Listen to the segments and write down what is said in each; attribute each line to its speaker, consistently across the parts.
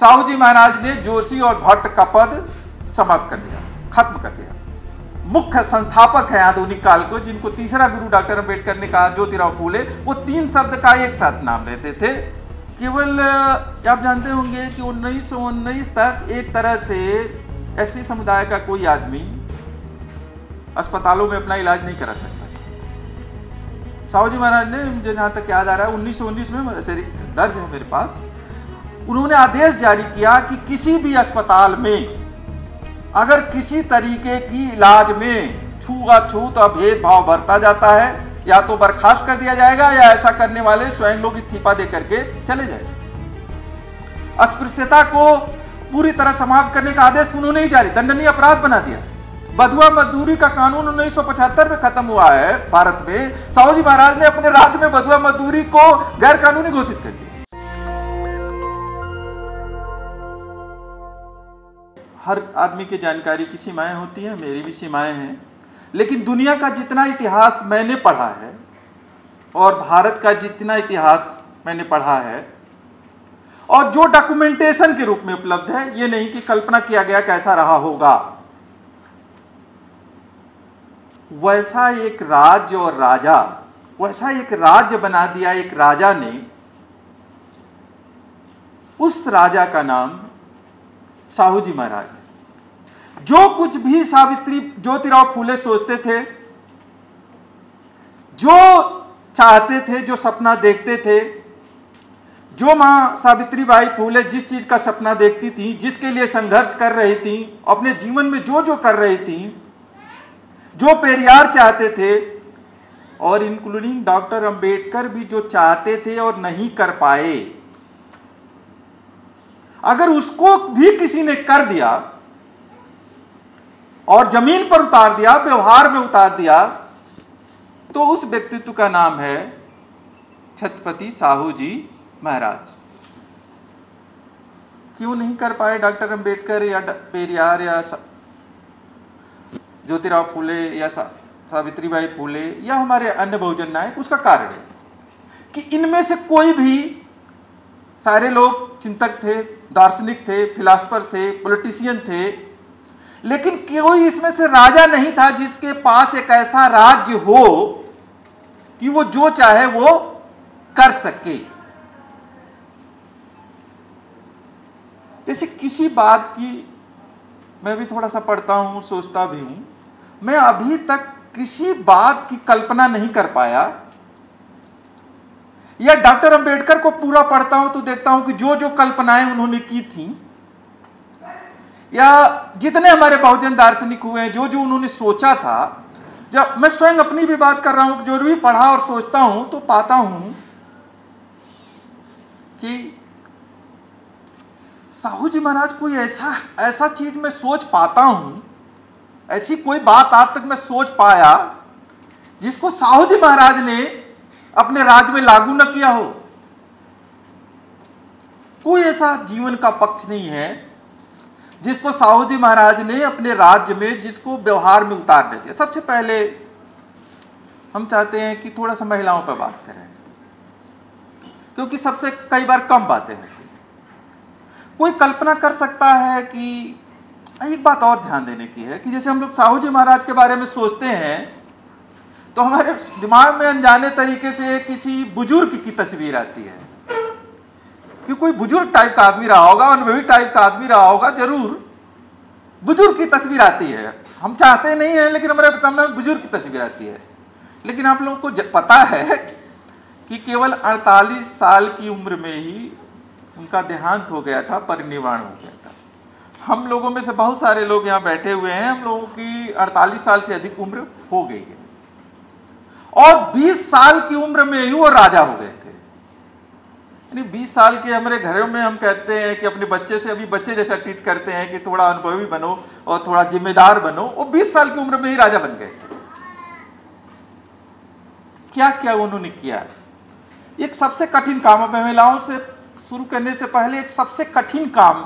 Speaker 1: साहू जी महाराज ने जोशी और भट्ट का पद समाप्त कर दिया, खत्म कर दिया। मुख्य संस्थापक है आधुनिक काल को, जिनको तीसरा गुरु डॉक्टर अंबेडकर ने कहा, ज्योतिराव फूले, वो तीन शब्द का एक साथ नाम लेते थे। केवल आप जानते होंगे कि उन्नीस सौ उन्नीस तक एक तरह से ऐसे समुदाय का कोई आदमी अस्पतालों में अपना इलाज नहीं करा सकता। साहू जी महाराज ने, मुझे जहाँ तक याद आ रहा है, उन्नीस सौ उन्नीस में दर्ज है मेरे पास। उन्होंने आदेश जारी किया कि किसी भी अस्पताल में अगर किसी तरीके की इलाज में छूआछूत और भेदभाव बरता जाता है, या तो बर्खास्त कर दिया जाएगा, या ऐसा करने वाले स्वयं लोग इस्तीफा दे करके चले जाएँगे। अस्पृश्यता को पूरी तरह समाप्त करने का आदेश उन्होंने ही जारी, दंडनीय अपराध बना दिया। बधुआ मजदूरी का कानून 1975 में खत्म हुआ है, भारत में। साहू जी महाराज ने अपने राज्य में बधुआ मजदूरी को गैर कानूनी घोषित कर दिया। हर आदमी की जानकारी की सीमाएँ होती हैं, मेरी भी सीमाएँ हैं। लेकिन दुनिया का जितना इतिहास मैंने पढ़ा है और भारत का जितना इतिहास मैंने पढ़ा है और जो डॉक्यूमेंटेशन के रूप में उपलब्ध है, ये नहीं कि कल्पना किया गया कैसा रहा होगा। वैसा एक राज्य और राजा, वैसा एक राज्य बना दिया एक राजा ने, उस राजा का नाम साहू जी महाराज। जो कुछ भी सावित्री ज्योतिराव फूले सोचते थे, जो चाहते थे, जो सपना देखते थे, जो माँ सावित्री बाई फूले जिस चीज़ का सपना देखती थी, जिसके लिए संघर्ष कर रही थी, अपने जीवन में जो जो कर रही थी, जो पेरियार चाहते थे, और इंक्लूडिंग डॉक्टर अंबेडकर भी जो चाहते थे और नहीं कर पाए। अगर उसको भी किसी ने कर दिया और ज़मीन पर उतार दिया, व्यवहार में उतार दिया तो उस व्यक्तित्व का नाम है छत्रपति साहू जी महाराज। क्यों नहीं कर पाए डॉक्टर अंबेडकर या पेरियार या ज्योतिराव फूले या सावित्रीबाई फूले या हमारे अन्य बहुजन नायक, उसका कारण है कि इनमें से कोई भी सारे लोग चिंतक थे, दार्शनिक थे, फिलासफर थे, पॉलिटिशियन थे लेकिन कोई इसमें से राजा नहीं था जिसके पास एक ऐसा राज्य हो कि वो जो चाहे वो कर सके। जैसे किसी बात की मैं भी थोड़ा सा पढ़ता हूँ, सोचता भी हूँ, मैं अभी तक किसी बात की कल्पना नहीं कर पाया। या डॉक्टर अंबेडकर को पूरा पढ़ता हूँ तो देखता हूँ कि जो जो कल्पनाएँ उन्होंने की थी या जितने हमारे बहुजन दार्शनिक हुए हैं, जो जो उन्होंने सोचा था, जब मैं स्वयं अपनी भी बात कर रहा हूँ, जो भी पढ़ा और सोचता हूँ तो पाता हूँ कि साहू जी महाराज कोई ऐसा ऐसा चीज़ मैं सोच पाता हूँ, ऐसी कोई बात आज तक मैं सोच पाया, जिसको साहू जी महाराज ने अपने राज में लागू न किया हो। कोई ऐसा जीवन का पक्ष नहीं है जिसको साहू जी महाराज ने अपने राज्य में जिसको व्यवहार में उतार दे दिया। सबसे पहले हम चाहते हैं कि थोड़ा सा महिलाओं पर बात करें, क्योंकि सबसे कई बार कम बातें होती हैं। कोई कल्पना कर सकता है कि, एक बात और ध्यान देने की है कि जैसे हम लोग साहू जी महाराज के बारे में सोचते हैं तो हमारे दिमाग में अनजाने तरीके से किसी बुज़ुर्ग की तस्वीर आती है। कि कोई बुज़ुर्ग टाइप का आदमी रहा होगा, अनुभवी टाइप का आदमी रहा होगा, ज़रूर बुज़ुर्ग की तस्वीर आती है। हम चाहते नहीं हैं, लेकिन हमारे सामने बुज़ुर्ग की तस्वीर आती है। लेकिन आप लोगों को पता है कि केवल 48 साल की उम्र में ही उनका देहांत हो गया था, परिनिर्वाण हो गया था। हम लोगों में से बहुत सारे लोग यहाँ बैठे हुए हैं, हम लोगों की 48 साल से अधिक उम्र हो गई है। और 20 साल की उम्र में ही वो राजा हो गए। यानी 20 साल के हमारे घरों में हम कहते हैं कि अपने बच्चे से अभी बच्चे जैसा ट्रीट करते हैं कि थोड़ा अनुभवी बनो और थोड़ा जिम्मेदार बनो। वो 20 साल की उम्र में ही राजा बन गए। क्या क्या उन्होंने किया? एक सबसे कठिन काम है महिलाओं से शुरू करने से पहले एक सबसे कठिन काम,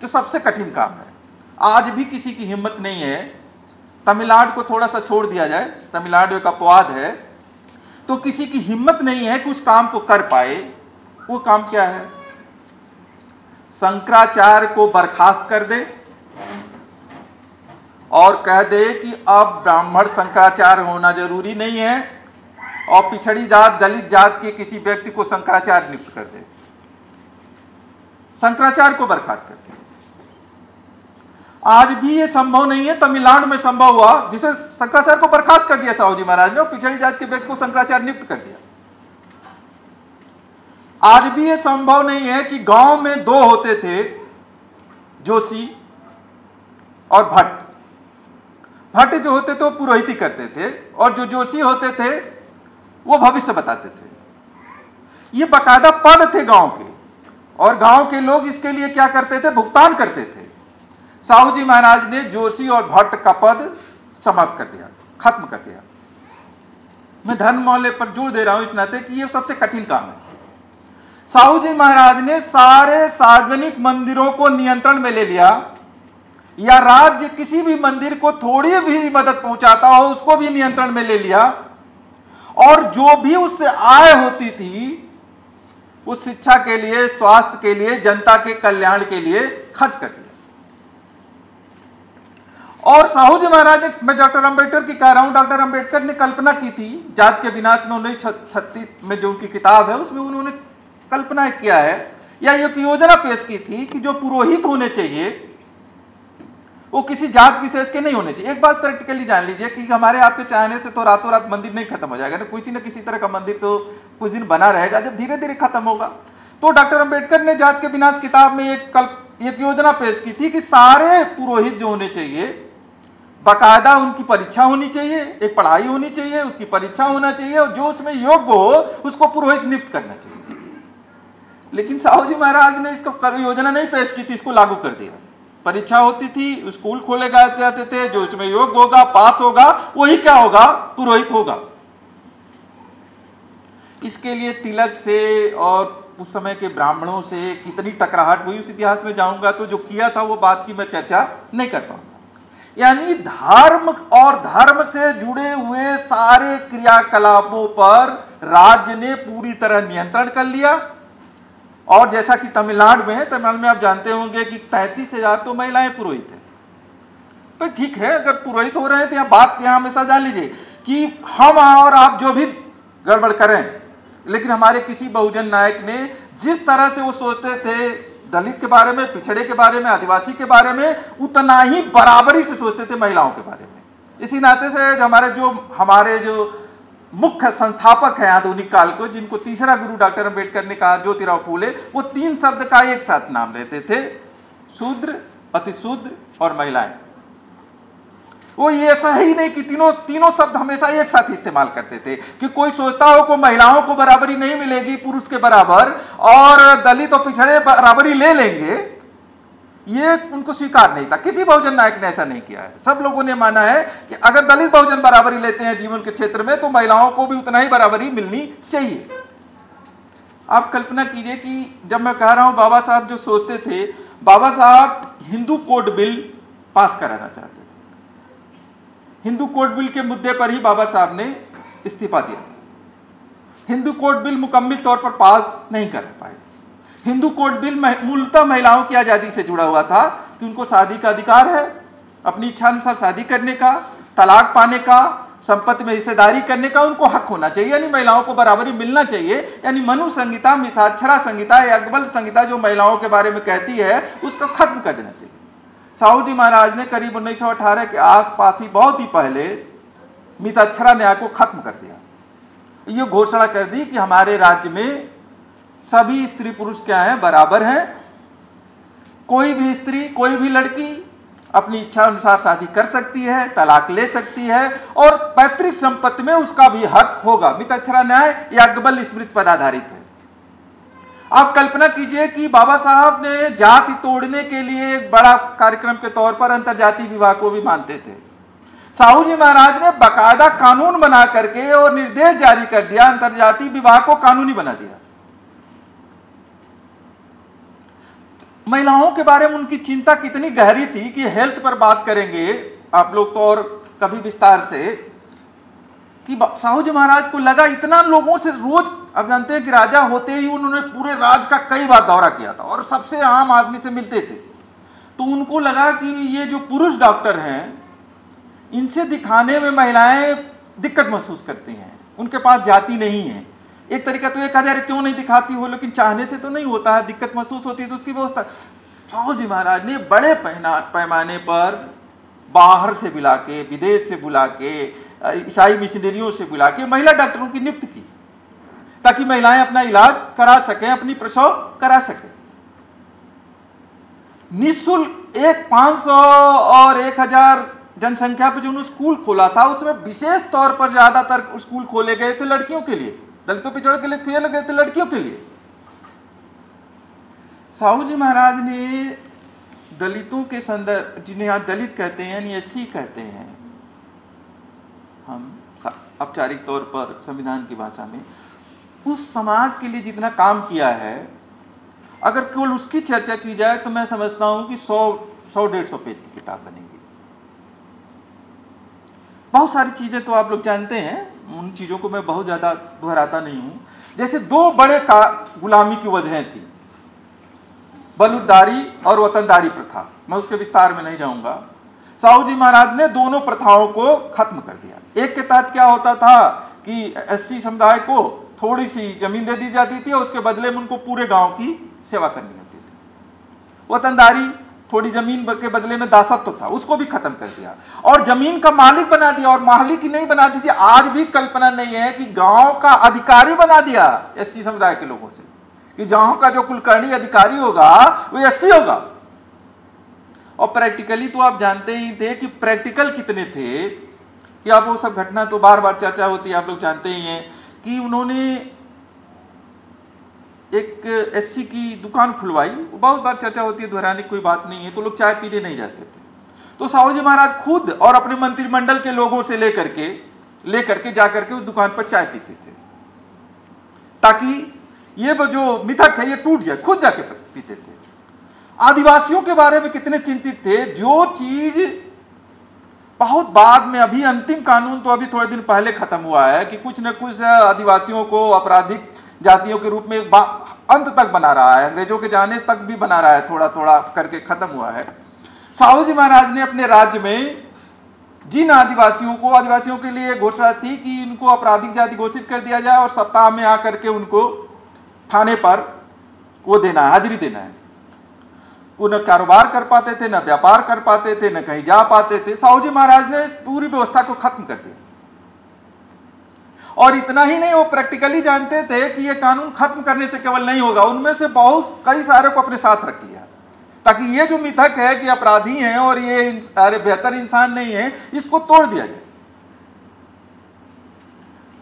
Speaker 1: जो सबसे कठिन काम है, आज भी किसी की हिम्मत नहीं है। तमिलनाडु को थोड़ा सा छोड़ दिया जाए, तमिलनाडु एक अपवाद है। तो किसी की हिम्मत नहीं है कि उस काम को कर पाए। वो काम क्या है? शंकराचार्य को बर्खास्त कर दे और कह दे कि अब ब्राह्मण शंकराचार्य होना ज़रूरी नहीं है और पिछड़ी जात, दलित जात के किसी व्यक्ति को शंकराचार्य नियुक्त कर दे। शंकराचार्य को बर्खास्त कर दे। आज भी ये संभव नहीं है, तमिलनाडु में संभव हुआ, जिसे शंकराचार्य को बर्खास्त कर दिया साहू जी महाराज ने और पिछड़ी जात के व्यक्ति को शंकराचार्य नियुक्त कर दिया। आज भी ये संभव नहीं है कि गाँव में दो होते थे, जोशी और भट्ट। भट्ट जो होते थे वो पुरोहिती करते थे और जो जोशी होते थे, वो भविष्य बताते थे। ये बकायदा पद थे गाँव के और गाँव के लोग इसके लिए क्या करते थे? भुगतान करते थे। साहू जी महाराज ने जोशी और भट्ट का पद समाप्त कर दिया, खत्म कर दिया। मैं धर्म मौल्य पर ज़ोर दे रहा हूँ इस नाते कि यह सबसे कठिन काम है। साहू जी महाराज ने सारे सार्वजनिक मंदिरों को नियंत्रण में ले लिया, या राज्य किसी भी मंदिर को थोड़ी भी मदद पहुंचाता हो, उसको भी नियंत्रण में ले लिया। और जो भी उससे आय होती थी, उस शिक्षा के लिए, स्वास्थ्य के लिए, जनता के कल्याण के लिए खर्च कर दिया। और साहू जी महाराज ने, मैं डॉक्टर अंबेडकर की कह रहा हूँ, डॉक्टर अंबेडकर ने कल्पना की थी, जात के विनाश में उन्नीस छत्तीस, में जो उनकी किताब है, उसमें उन्होंने कल्पना किया है, या एक योजना पेश की थी कि जो पुरोहित होने चाहिए, वो किसी जात विशेष के नहीं होने चाहिए। एक बात प्रैक्टिकली जान लीजिए कि हमारे आपके चाहने से तो रातों रात मंदिर नहीं खत्म हो जाएगा। ना किसी न किसी तरह का मंदिर तो कुछ दिन बना रहेगा, जब धीरे धीरे खत्म होगा। तो डॉक्टर अंबेडकर ने जात के विनाश किताब में एक कल्प, एक योजना पेश की थी कि सारे पुरोहित जो होने चाहिए, बाकायदा उनकी परीक्षा होनी चाहिए, एक पढ़ाई होनी चाहिए, उसकी परीक्षा होना चाहिए, और जो उसमें योग्य हो, उसको पुरोहित नियुक्त करना चाहिए। लेकिन साहू जी महाराज ने इसको योजना नहीं पेश की थी, इसको लागू कर दिया। परीक्षा होती थी, स्कूल खोले जाते थे, जो इसमें योग्य होगा, पास होगा, वही क्या होगा? पुरोहित होगा। इसके लिए तिलक से और उस समय के ब्राह्मणों से कितनी टकराहट हुई उस इतिहास में जाऊँगा तो जो किया था वो बात की मैं चर्चा नहीं कर पाऊँगा। यानी धर्म और धर्म से जुड़े हुए सारे क्रियाकलापों पर राज्य ने पूरी तरह नियंत्रण कर लिया और जैसा कि तमिलनाडु में है, तमिलनाडु में आप जानते होंगे कि पैंतीस हज़ार तो महिलाएँ पुरोहित है। तो ठीक है, अगर पुरोहित हो रहे हैं तो यहाँ बात यहाँ हमेशा जान लीजिए कि हम और आप जो भी गड़बड़ करें, लेकिन हमारे किसी बहुजन नायक ने जिस तरह से वो सोचते थे, दलित के बारे में, पिछड़े के बारे में, आदिवासी के बारे में, उतना ही बराबरी से सोचते थे महिलाओं के बारे में। इसी नाते से हमारे जो हमारे जो मुख्य संस्थापक है आधुनिक काल को, जिनको तीसरा गुरु डॉक्टर अंबेडकर ने कहा, ज्योतिराव फूले, वो तीन शब्द का एक साथ नाम लेते थे, शूद्र, अतिशूद्र और महिलाएँ। वो ये ऐसा ही नहीं कि तीनों तीनों शब्द हमेशा एक साथ इस्तेमाल करते थे, कि कोई सोचता हो को महिलाओं को बराबरी नहीं मिलेगी, पुरुष के बराबर, और दलित और पिछड़े बराबरी ले लेंगे ये उनको स्वीकार नहीं था। किसी बहुजन नायक ने ऐसा नहीं किया है। सब लोगों ने माना है कि अगर दलित बहुजन बराबरी लेते हैं जीवन के क्षेत्र में तो महिलाओं को भी उतना ही बराबरी मिलनी चाहिए। आप कल्पना कीजिए कि जब मैं कह रहा हूँ, बाबा साहब जो सोचते थे, बाबा साहब हिंदू कोड बिल पास कराना चाहते थे। हिंदू कोड बिल के मुद्दे पर ही बाबा साहब ने इस्तीफा दिया था। हिंदू कोड बिल मुकम्मल तौर पर पास नहीं कर पाए। हिंदू कोड बिल मूलतः महिलाओं की आज़ादी से जुड़ा हुआ था कि उनको शादी का अधिकार है, अपनी इच्छा अनुसार शादी करने का, तलाक पाने का, संपत्ति में हिस्सेदारी करने का उनको हक होना चाहिए, यानी महिलाओं को बराबरी मिलना चाहिए, यानी मनु संहिता मिथाक्षरा संहिता या अकबल संहिता जो महिलाओं के बारे में कहती है, उसको खत्म कर देना चाहिए। साहू जी महाराज ने करीब उन्नीस के आसपास ही बहुत ही पहले मिताक्षरा न्याय को खत्म कर दिया। ये घोषणा कर दी कि हमारे राज्य में सभी स्त्री पुरुष क्या है? बराबर है। कोई भी स्त्री, कोई भी लड़की अपनी इच्छा अनुसार शादी कर सकती है, तलाक ले सकती है और पैतृक संपत्ति में उसका भी हक होगा। मितक्षरा न्याय या अकबल स्मृत पर आधारित है। आप कल्पना कीजिए कि बाबा साहब ने जाति तोड़ने के लिए एक बड़ा कार्यक्रम के तौर पर अंतरजातीय विवाह को भी मानते थे। साहू जी महाराज ने बकायदा कानून बना करके और निर्देश जारी कर दिया, अंतरजातीय विवाह को कानूनी बना दिया। महिलाओं के बारे में उनकी चिंता कितनी गहरी थी कि हेल्थ पर बात करेंगे आप लोग तो और कभी विस्तार से, कि साहू जी महाराज को लगा इतना लोगों से रोज अब जानते हैं कि राजा होते ही उन्होंने पूरे राज का कई बार दौरा किया था और सबसे आम आदमी से मिलते थे। तो उनको लगा कि ये जो पुरुष डॉक्टर हैं, इनसे दिखाने में महिलाएँ दिक्कत महसूस करती हैं, उनके पास जाति नहीं है। एक तरीका तो ये कहा जाए क्यों नहीं दिखाती हो, लेकिन चाहने से तो नहीं होता है, दिक्कत महसूस होती है तो उसकी व्यवस्था। राव जी महाराज ने बड़े पैमाने पर बाहर से बुला के, विदेश से बुला के, ईसाई मिशनरियों से बुला के महिला डॉक्टरों की नियुक्त की, ताकि महिलाएँ अपना इलाज करा सकें, अपनी प्रसव करा सकें। निःशुल्क एक पाँच सौ और एक हज़ार जनसंख्या पर जो स्कूल खोला था, उसमें विशेष तौर पर ज़्यादातर स्कूल खोले गए थे लड़कियों के लिए। दलितों पिछड़ के लिए खोले गए थे लड़कियों के लिए। साहू जी महाराज ने दलितों के संदर्भ, जिन्हें यहाँ दलित कहते हैं, यानी एस कहते हैं, हम औपचारिक तौर पर संविधान की भाषा में, उस समाज के लिए जितना काम किया है, अगर केवल उसकी चर्चा की जाए तो मैं समझता हूँ कि सौ सौ डेढ़ सौ पेज की किताब बनेगी। बहुत सारी चीज़ें तो आप लोग जानते हैं उन चीज़ों को मैं बहुत ज़्यादा दोहराता नहीं हूँ। जैसे दो बड़े का गुलामी की वजह थी। बलुदारी और वतनदारी प्रथा। मैं उसके विस्तार में नहीं जाऊँगा। साहू जी महाराज ने दोनों प्रथाओं को खत्म कर दिया। एक के तहत क्या होता था कि एससी समुदाय को थोड़ी सी ज़मीन दे दी जाती थी और उसके बदले में उनको पूरे गाँव की सेवा करनी होती थी। वतनदारी थोड़ी ज़मीन के बदले में दासत्व तो था, उसको भी खत्म कर दिया। और ज़मीन का मालिक बना दिया, और मालिक ही नहीं बना दीजिए, आज भी कल्पना नहीं है कि गाँव का अधिकारी बना दिया एससी समुदाय के लोगों से। कि गाँव का जो कुलकर्णी अधिकारी होगा, वो एससी होगा। और प्रैक्टिकली तो आप जानते ही थे कि प्रैक्टिकल कितने थे, कि आप वो सब घटना तो बार बार चर्चा होती है, आप लोग जानते ही हैं, कि उन्होंने एक एससी की दुकान खुलवाई। बहुत बार चर्चा होती है दोहराने की कोई बात नहीं है तो लोग चाय पीने नहीं जाते थे। तो साहू जी महाराज खुद और अपने मंत्रिमंडल के लोगों से लेकर के लेकर के जाकर के उस दुकान पर चाय पीते थे। ताकि ये जो मिथक है, ये टूट जाए, खुद जाके पीते थे। आदिवासियों के बारे में कितने चिंतित थे, जो चीज़ बहुत बाद में, अभी अंतिम कानून तो अभी थोड़े दिन पहले खत्म हुआ है कि कुछ न कुछ आदिवासियों को, आपराधिक जातियों के रूप में अंत तक बना रहा है। अंग्रेज़ों के जाने तक भी बना रहा है। थोड़ा थोड़ा करके खत्म हुआ है। साहू जी महाराज ने अपने राज्य में जिन आदिवासियों को, आदिवासियों के लिए घोषणा थी कि इनको आपराधिक जाति घोषित कर दिया जाए और सप्ताह में आकर के उनको थाने पर वो देना है, हाजिरी देना है। वो न कारोबार कर पाते थे, न व्यापार कर पाते थे, न कहीं जा पाते थे। साहू जी महाराज ने पूरी व्यवस्था को खत्म कर दिया। और इतना ही नहीं, वो प्रैक्टिकली जानते थे कि ये कानून खत्म करने से केवल नहीं होगा। उनमें से बहुत, कई सारे को अपने साथ रख लिया। ताकि ये जो मिथक है कि अपराधी हैं और ये अरे बेहतर इंसान नहीं है, इसको तोड़ दिया जाए।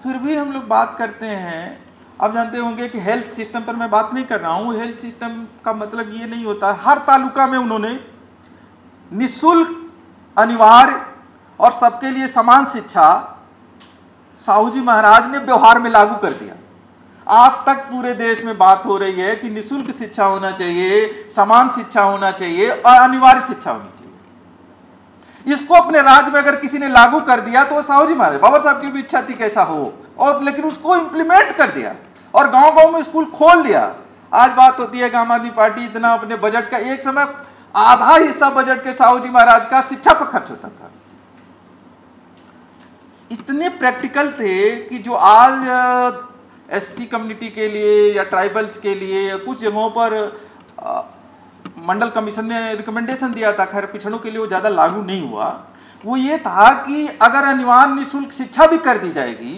Speaker 1: फिर भी हम लोग बात करते हैं। आप जानते होंगे कि हेल्थ सिस्टम पर मैं बात नहीं कर रहा हूँ। हेल्थ सिस्टम का मतलब ये नहीं होता। हर तालुका में उन्होंने निशुल्क, अनिवार्य और सबके लिए समान शिक्षा साहू जी महाराज ने व्यवहार में लागू कर दिया। आज तक पूरे देश में बात हो रही है कि निशुल्क शिक्षा होना चाहिए, समान शिक्षा होना चाहिए और अनिवार्य शिक्षा होनी चाहिए। इसको अपने राज्य में अगर किसी ने लागू कर दिया तो साहू जी महाराज, बाबा साहब की भी इच्छा थी कैसा हो, और लेकिन उसको इंप्लीमेंट कर दिया और गाँव गाँव में स्कूल खोल दिया। आज बात होती है कि आम आदमी पार्टी इतना अपने बजट का, एक समय आधा हिस्सा बजट के साहू जी महाराज का शिक्षा पर खर्च होता था। इतने प्रैक्टिकल थे कि जो आज एससी कम्युनिटी के लिए या ट्राइबल्स के लिए या कुछ जगहों पर आ, मंडल कमीशन ने रिकमेंडेशन दिया था खैर पिछड़ों के लिए वो ज़्यादा लागू नहीं हुआ। वो ये था कि अगर अनिवार्य निःशुल्क शिक्षा भी कर दी जाएगी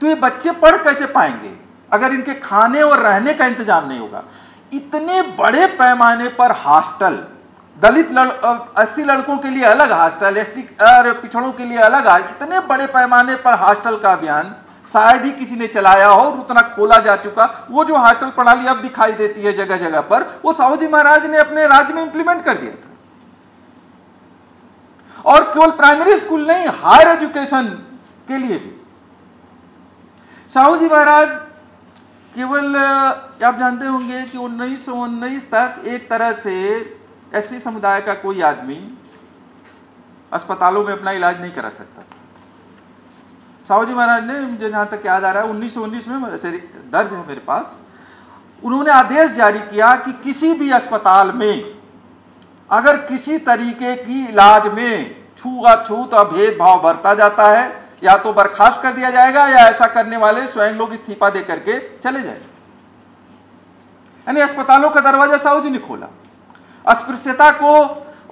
Speaker 1: तो ये बच्चे पढ़ कैसे पाएँगे? अगर इनके खाने और रहने का इंतज़ाम नहीं होगा। इतने बड़े पैमाने पर हॉस्टल दलित लड़ अस्सी लड़कों के लिए अलग हॉस्टल एस और पिछड़ों के लिए अलग इतने बड़े पैमाने पर हॉस्टल का अभियान शायद ही किसी ने चलाया हो और उतना खोला जा चुका। वो जो हॉस्टल प्रणाली अब दिखाई देती है जगह जगह पर, वो साहू जी महाराज ने अपने राज्य में इंप्लीमेंट कर दिया था। और केवल प्राइमरी स्कूल नहीं हायर एजुकेशन के लिए भी। साहू जी महाराज केवल आप जानते होंगे कि उन्नीस सौ उन्नीस तक एक तरह से ऐसे समुदाय का कोई आदमी अस्पतालों में अपना इलाज नहीं करा सकता। साहू जी महाराज ने मुझे जहाँ तक याद आ रहा है, उन्नीस में दर्ज है मेरे पास। उन्होंने आदेश जारी किया कि किसी भी अस्पताल में अगर किसी तरीके की इलाज में छूआछूत और भेदभाव बरता जाता है, या तो बर्खास्त कर दिया जाएगा, या ऐसा करने वाले स्वयं लोग इस्तीफा दे करके चले जाए यानी अस्पतालों का दरवाज़ा साहू जी ने खोला। अस्पृश्यता को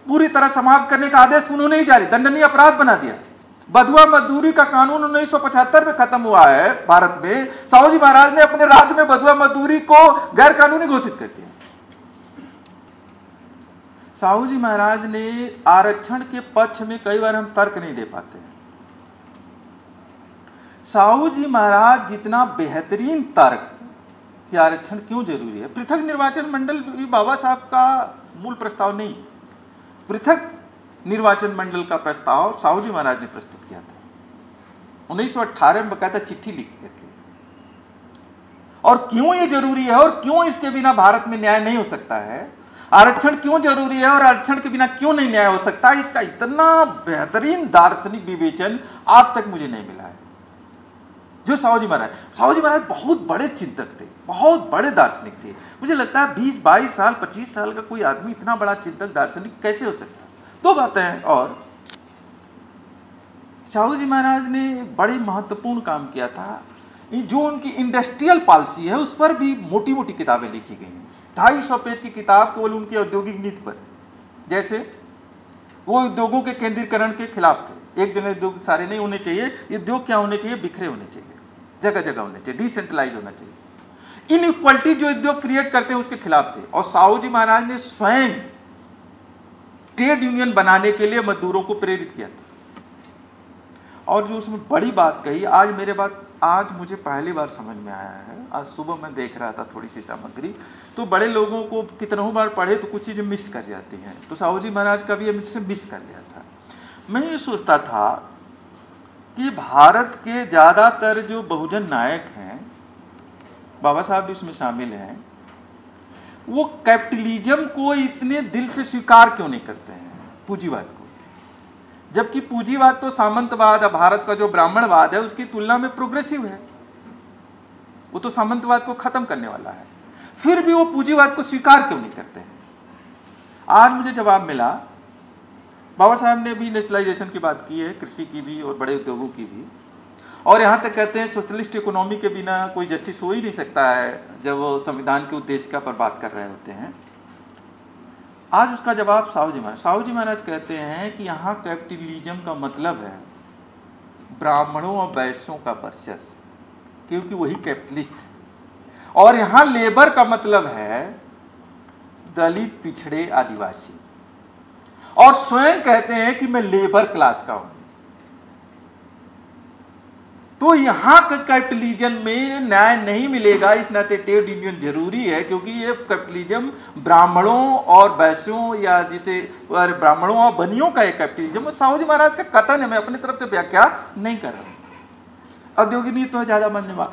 Speaker 1: पूरी तरह समाप्त करने का आदेश उन्होंने ही जारी, दंडनीय अपराध बना दिया। बधुआ मजदूरी का कानून 1975 में खत्म हुआ है भारत में। साहू जी महाराज ने अपने राज्य में बधुआ मजदूरी को गैर कानूनी घोषित कर दिया। साहू जी महाराज ने आरक्षण के पक्ष में कई बार हम तर्क नहीं दे पाते। साहू जी महाराज जितना बेहतरीन तर्क कि आरक्षण क्यों ज़रूरी है? पृथक निर्वाचन मंडल भी बाबा साहब का मूल प्रस्ताव नहीं। पृथक निर्वाचन मंडल का प्रस्ताव साहू जी महाराज ने प्रस्तुत किया था। उन्नीस में बकायदा चिट्ठी लिख करके। और क्यों ये ज़रूरी है और क्यों इसके बिना भारत में न्याय नहीं हो सकता है? आरक्षण क्यों ज़रूरी है और आरक्षण के बिना क्यों नहीं न्याय हो सकता? इसका इतना बेहतरीन दार्शनिक विवेचन आज तक मुझे नहीं मिला है। जो साहू महाराज साहू जी महाराज बहुत बड़े चिंतक थे, बहुत बड़े दार्शनिक थे। मुझे लगता है बीस, बाईस साल, पच्चीस साल का कोई आदमी इतना बड़ा चिंतक, दार्शनिक कैसे हो सकता दो बातें हैं और। साहू जी महाराज ने एक बड़े महत्वपूर्ण काम किया था। जो उनकी इंडस्ट्रियल पॉलिसी है, उस पर भी मोटी मोटी किताबें लिखी गई हैं। ढाई सौ पेज की किताब केवल उनकी औद्योगिक नीति पर। जैसे, वो उद्योगों के केंद्रीकरण के खिलाफ थे। एक जगह उद्योग सारे नहीं होने चाहिए उद्योग क्या होने चाहिए? बिखरे होने चाहिए। जगह जगह होने चाहिए डिसेंट्रलाइज होना चाहिए। इन इक्वलिटी जो उद्योग क्रिएट करते हैं उसके खिलाफ थे। और साहू जी महाराज ने स्वयं ट्रेड यूनियन बनाने के लिए मजदूरों को प्रेरित किया था। और जो उसमें बड़ी बात कही, आज मेरे बात, आज मुझे पहली बार समझ में आया है। आज सुबह मैं देख रहा था थोड़ी सी सामग्री। तो बड़े लोगों को कितनों बार पढ़े तो कुछ चीज़ें मिस कर जाती हैं। तो साहू जी महाराज का भी मुझसे मिस कर लिया था। मैं ये सोचता था कि भारत के ज़्यादातर जो बहुजन नायक हैं, बाबा साहब भी इसमें शामिल हैं, वो कैपिटलिज्म को इतने दिल से स्वीकार क्यों नहीं करते हैं, पूंजीवाद को? जबकि पूंजीवाद तो सामंतवाद भारत का जो ब्राह्मणवाद है, उसकी तुलना में प्रोग्रेसिव है। वो तो सामंतवाद को खत्म करने वाला है। फिर भी वो पूंजीवाद को स्वीकार क्यों नहीं करते हैं? आज मुझे जवाब मिला बाबा साहब ने भी नेशनलाइजेशन की बात की है, कृषि की भी और बड़े उद्योगों की भी। और यहाँ तक कहते हैं सोशलिस्ट इकोनॉमी के बिना कोई जस्टिस हो ही नहीं सकता है, जब वो संविधान के उद्देश्य का पर बात कर रहे होते हैं। आज उसका जवाब साहू जी महाराज साहू जी महाराज कहते हैं कि यहाँ कैपिटलिज्म का मतलब है ब्राह्मणों और वैश्यों का वर्चस्व, क्योंकि वही कैपिटलिस्ट है। और यहाँ लेबर का मतलब है दलित, पिछड़े, आदिवासी। और स्वयं कहते हैं कि मैं लेबर क्लास का हूँ। तो यहाँ के कैपिटलिज्म में न्याय नहीं मिलेगा, इस नाते ट्रेड यूनियन ज़रूरी है, क्योंकि ये कैपिटलिज्म ब्राह्मणों और वैश्यों या जिसे ब्राह्मणों और बनियों का एक कैपिटलिज्म। साहू जी महाराज का कथन है, मैं अपनी तरफ़ से व्याख्या नहीं कर रहा औद्योगिक नीति में ज़्यादा मानने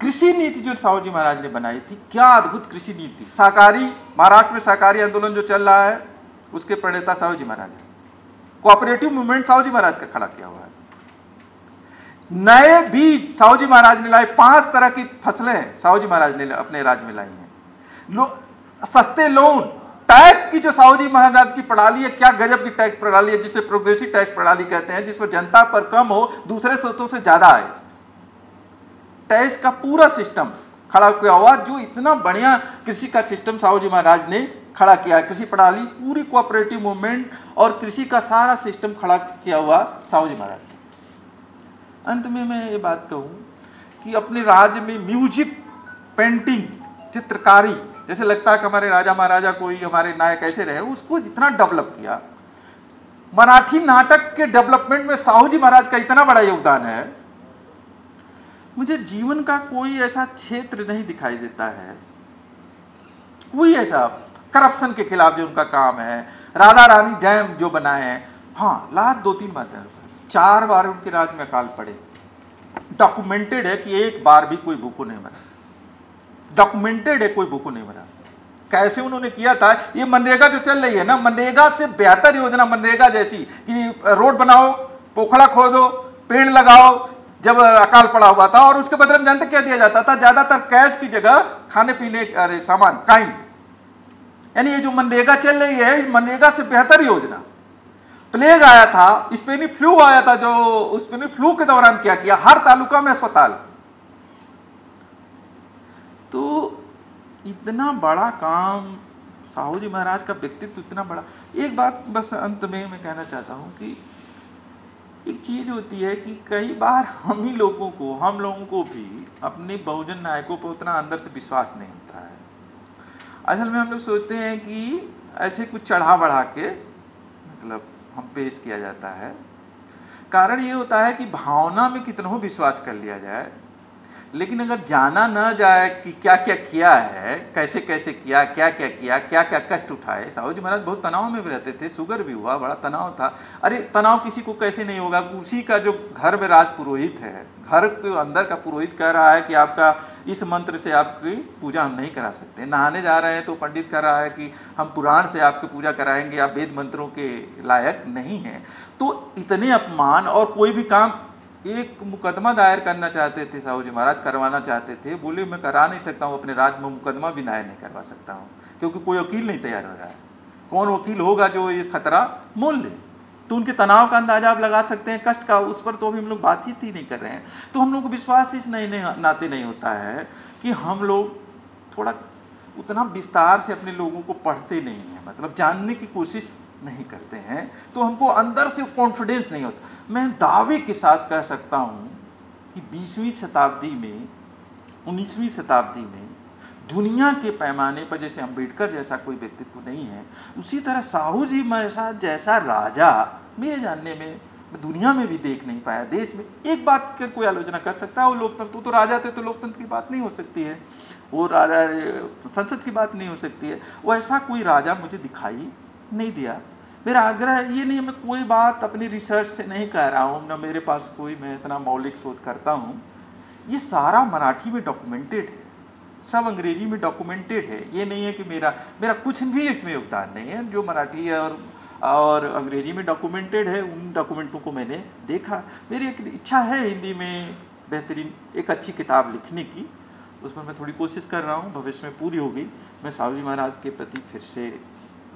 Speaker 1: कृषि नीति जो साहू जी महाराज ने बनाई थी, क्या अद्भुत कृषि नीति। साकारी महाराष्ट्र में साकारी आंदोलन जो चल रहा है उसके प्रणेता साहू जी महाराज कोऑपरेटिव मूवमेंट साहू जी महाराज का खड़ा किया हुआ है। नए बीज साहू जी महाराज ने लाए पाँच तरह की फ़सलें साहू जी महाराज ने अपने राज्य में लाई हैं। लो, सस्ते लोन टैक्स की जो साहू जी महाराज की प्रणाली है क्या गजब की टैक्स प्रणाली है जिसे प्रोग्रेसिव टैक्स प्रणाली कहते हैं जिसमें जनता पर कम हो दूसरे स्रोतों से ज़्यादा आए। टैक्स का पूरा सिस्टम खड़ा किया हुआ जो इतना बढ़िया कृषि का सिस्टम साहू जी महाराज ने खड़ा किया कृषि प्रणाली, पूरी कोऑपरेटिव मूवमेंट और कृषि का सारा सिस्टम खड़ा किया हुआ साहू जी महाराज अंत में मैं ये बात कहूँ कि अपने राज्य में म्यूज़िक पेंटिंग चित्रकारी, जैसे लगता है कि हमारे राजा महाराजा कोई, हमारे नायक ऐसे रहे, उसको जितना डेवलप किया। मराठी नाटक के डेवलपमेंट में साहू जी महाराज का इतना बड़ा योगदान है। मुझे जीवन का कोई ऐसा क्षेत्र नहीं दिखाई देता है। कोई ऐसा करप्शन के खिलाफ जो उनका काम है, राधा रानी डैम जो बनाए हैं। हाँ लास्ट दो तीन बातें चार बार उनके राज में अकाल पड़े। डॉक्यूमेंटेड है कि एक बार भी कोई भूखो नहीं मरा। डॉक्यूमेंटेड है कोई भूखो नहीं मरा। कैसे उन्होंने किया था? ये मनरेगा जो चल रही है ना, मनरेगा से बेहतर योजना मनरेगा जैसी कि रोड बनाओ, पोखड़ा खोदो, पेड़ लगाओ, जब अकाल पड़ा हुआ था, और उसके बदले में जानते क्या दिया जाता था? ज़्यादातर कैश की जगह खाने पीने अरे, सामान काइंड यानी ये जो मनरेगा चल रही है मनरेगा से बेहतर योजना। प्लेग आया था स्पेनी फ्लू आया था जो स्पेनी फ्लू के दौरान क्या किया? हर तालुका में अस्पताल। तो इतना बड़ा काम, साहू जी महाराज का व्यक्तित्व इतना बड़ा। एक बात बस अंत में मैं कहना चाहता हूँ कि एक चीज़ होती है कि कई बार हम ही लोगों को, हम लोगों को भी अपने बहुजन नायकों पर उतना अंदर से विश्वास नहीं। असल में हम लोग सोचते हैं कि ऐसे कुछ चढ़ा बढ़ा के मतलब हम पेश किया जाता है। कारण ये होता है कि भावना में कितना विश्वास कर लिया जाए लेकिन अगर जाना ना जाए कि क्या क्या किया है कैसे कैसे किया क्या क्या किया क्या क्या कष्ट उठाए, साहू जी महाराज बहुत तनाव में भी रहते थे, शुगर भी हुआ, बड़ा तनाव था। अरे, तनाव किसी को कैसे नहीं होगा? उसी का जो घर में राज पुरोहित है, घर के अंदर का पुरोहित कह रहा है कि आपका इस मंत्र से आपकी पूजा हम नहीं करा सकते। नहाने जा रहे हैं तो पंडित कह रहा है कि हम पुराण से आपकी पूजा कराएँगे, आप वेद मंत्रों के लायक नहीं हैं। तो इतने अपमान और कोई भी काम एक मुकदमा दायर करना चाहते थे साहू जी महाराज करवाना चाहते थे। बोले मैं करा नहीं सकता हूँ अपने राज्य में मुकदमा भी दायर नहीं करवा सकता हूँ क्योंकि कोई वकील नहीं तैयार हो रहा है। कौन वकील होगा जो ये खतरा मोल ले? तो उनके तनाव का अंदाज़ा आप लगा सकते हैं कष्ट का उस पर तो अभी हम लोग बातचीत ही नहीं कर रहे हैं। तो हम लोग को विश्वास इस नहीं, नाते नहीं होता है कि हम लोग थोड़ा उतना विस्तार से अपने लोगों को पढ़ते नहीं हैं। मतलब जानने की कोशिश नहीं करते हैं तो हमको अंदर से कॉन्फिडेंस नहीं होता। मैं दावे के साथ कह सकता हूँ कि बीसवीं शताब्दी में, उन्नीसवीं शताब्दी में दुनिया के पैमाने पर जैसे अंबेडकर जैसा कोई व्यक्तित्व नहीं है, उसी तरह साहू जी महाराज जैसा राजा, मेरे जानने में दुनिया में भी देख नहीं पाया, देश में एक बात की कोई आलोचना कर सकता है, वो लोकतंत्र तो राजा थे तो लोकतंत्र की बात नहीं हो सकती है, वो राजा, संसद की बात नहीं हो सकती है, वो ऐसा कोई राजा मुझे दिखाई नहीं दिया। मेरा आग्रह ये नहीं मैं कोई बात अपनी रिसर्च से नहीं कह रहा हूँ, ना मेरे पास कोई, मैं इतना मौलिक शोध करता हूँ। ये सारा मराठी में डॉक्यूमेंटेड है। सब अंग्रेज़ी में डॉक्यूमेंटेड है। ये नहीं है कि मेरा मेरा कुछ भी इसमें योगदान नहीं है। जो मराठी और और अंग्रेज़ी में डॉक्यूमेंटेड है, उन डॉक्यूमेंटों को मैंने देखा। मेरी एक इच्छा है हिंदी में बेहतरीन, एक अच्छी किताब लिखने की। उसमें मैं थोड़ी कोशिश कर रहा हूँ, भविष्य में पूरी होगी। मैं साहू जी महाराज के प्रति फिर से